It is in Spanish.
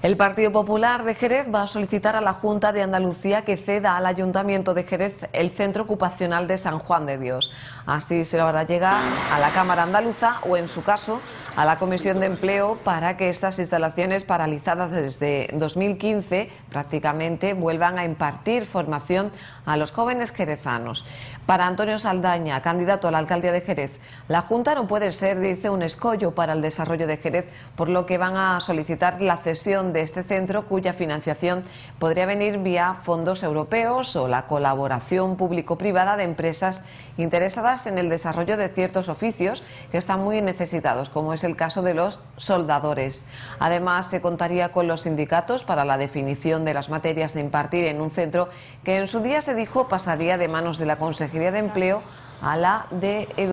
El Partido Popular de Jerez va a solicitar a la Junta de Andalucía que ceda al Ayuntamiento de Jerez el centro ocupacional de San Juan de Dios. Así se lo hará llegar a la Cámara Andaluza o, en su caso, a la Comisión de Empleo para que estas instalaciones paralizadas desde 2015 prácticamente vuelvan a impartir formación a los jóvenes jerezanos. Para Antonio Saldaña, candidato a la alcaldía de Jerez, la Junta no puede ser, dice, un escollo para el desarrollo de Jerez, por lo que van a solicitar la cesión de este centro cuya financiación podría venir vía fondos europeos o la colaboración público-privada de empresas interesadas en el desarrollo de ciertos oficios que están muy necesitados, como es el caso de los soldadores. Además, se contaría con los sindicatos para la definición de las materias de impartir en un centro que en su día se dijo pasaría de manos de la Consejería de Empleo a la de